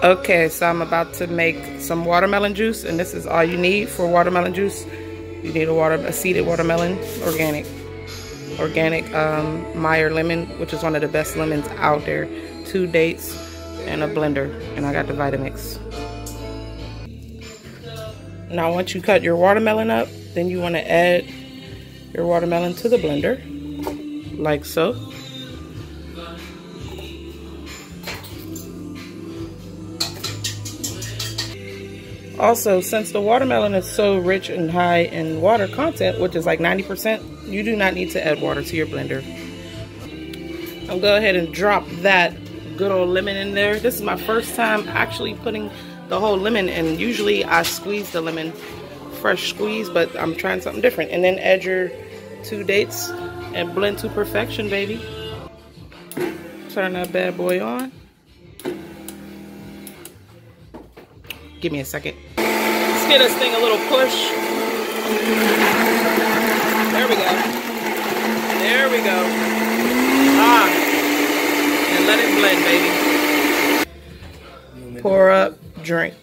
Okay, so I'm about to make some watermelon juice, and this is all you need for watermelon juice. You need a water, a seeded watermelon, organic, organic um, Meyer lemon, which is one of the best lemons out there. Two dates and a blender, and I got the Vitamix. Now, once you cut your watermelon up, then you want to add your watermelon to the blender, like so. Also, since the watermelon is so rich and high in water content, which is like 90%, you do not need to add water to your blender. I'll go ahead and drop that good old lemon in there. This is my first time actually putting the whole lemon and usually I squeeze the lemon fresh squeeze, but I'm trying something different. And then add your two dates and blend to perfection, baby. Turn that bad boy on. Give me a second. Let's get this thing a little push. There we go. There we go. Ah. And let it blend, baby. Pour up, drink.